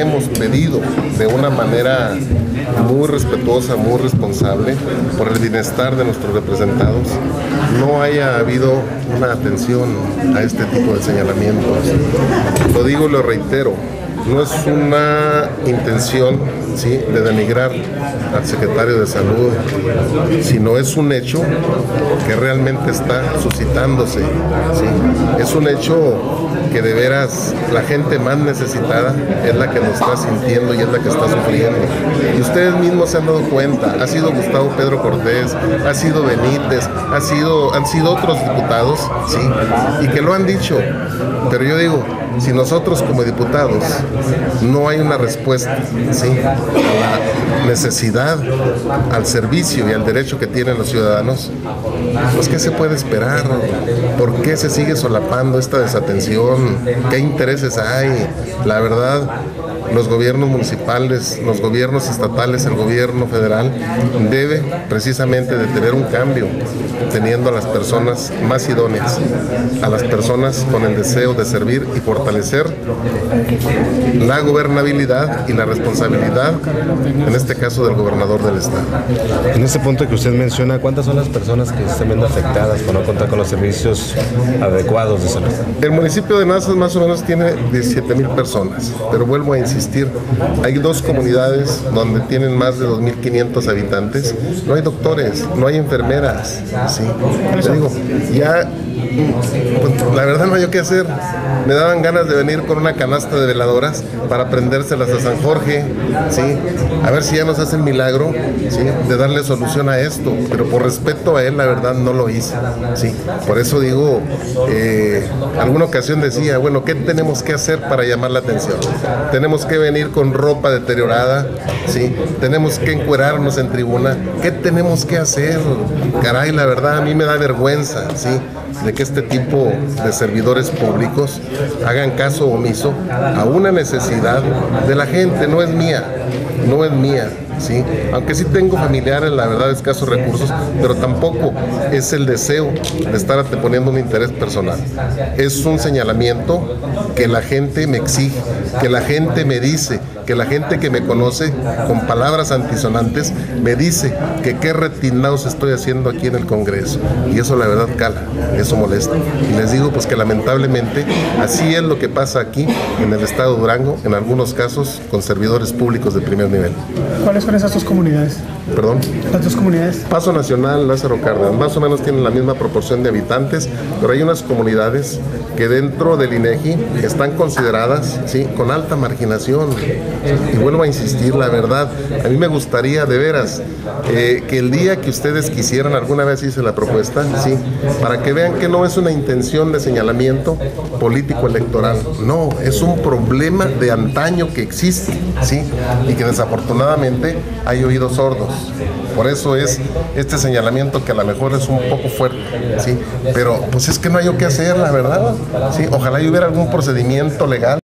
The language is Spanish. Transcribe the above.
Hemos pedido de una manera muy respetuosa, muy responsable, por el bienestar de nuestros representados, no haya habido una atención a este tipo de señalamientos. Lo digo y lo reitero, no es una intención ¿sí? de denigrar al secretario de salud, sino es un hecho que realmente está suscitándose. Es un hecho que de veras la gente más necesitada es la que nos está sintiendo y es la que está sufriendo. Y ustedes mismos se han dado cuenta, ha sido Gustavo Pedro Cortés, ha sido Benítez, ha sido, han sido otros diputados, sí, y que lo han dicho. Pero yo digo, si nosotros como diputados no hay una respuesta ¿sí? a la necesidad, al servicio y al derecho que tienen los ciudadanos, pues ¿qué se puede esperar? ¿Por qué se sigue solapando esta desatención? ¿Qué intereses hay? La verdad, los gobiernos municipales, los gobiernos estatales, el gobierno federal debe precisamente de tener un cambio, teniendo a las personas más idóneas, a las personas con el deseo de servir y fortalecer la gobernabilidad y la responsabilidad, en este caso del gobernador del estado. En ese punto que usted menciona, ¿cuántas son las personas que están viendo afectadas por no contar con los servicios adecuados de salud? El municipio de Nazas más o menos tiene 17 mil personas, pero vuelvo a insistir, hay dos comunidades donde tienen más de 2.500 habitantes, no hay doctores, no hay enfermeras, ¿sí? Digo, ya pues, la verdad no hay qué hacer. Me daban ganas de venir con una canasta de veladoras para prendérselas a San Jorge, ¿sí? A ver si ya nos hace el milagro, ¿sí? De darle solución a esto. Pero por respeto a él, la verdad no lo hice, ¿sí? Por eso digo, eh, alguna ocasión decía, bueno, ¿qué tenemos que hacer para llamar la atención? Tenemos que venir con ropa deteriorada, ¿sí? Tenemos que encuerarnos en tribuna. ¿Qué tenemos que hacer? Caray, la verdad a mí me da vergüenza, ¿sí? Que este tipo de servidores públicos hagan caso omiso a una necesidad de la gente, no es mía, no es mía. ¿sí? Aunque sí tengo familiares, la verdad, escasos recursos, pero tampoco es el deseo de estar anteponiendo un interés personal. Es un señalamiento que la gente me exige, que la gente me dice, que la gente que me conoce con palabras antisonantes me dice que qué retinados estoy haciendo aquí en el Congreso. Y eso la verdad cala, eso molesta. Y les digo pues que lamentablemente así es lo que pasa aquí en el estado de Durango, en algunos casos con servidores públicos de primer nivel. ¿Cuáles son esas dos comunidades? Perdón. Las dos comunidades. Paso Nacional, Lázaro Cárdenas, más o menos tienen la misma proporción de habitantes, pero hay unas comunidades que dentro del INEGI están consideradas ¿sí? con alta marginación. Y vuelvo a insistir, la verdad, a mí me gustaría de veras eh, que el día que ustedes quisieran, alguna vez hice la propuesta, sí, para que vean que no es una intención de señalamiento político electoral, no, es un problema de antaño que existe, sí, y que desafortunadamente hay oídos sordos. Por eso es este señalamiento que a lo mejor es un poco fuerte, ¿sí? Pero pues es que no hay qué hacer, la verdad, ¿sí? Ojalá hubiera algún procedimiento legal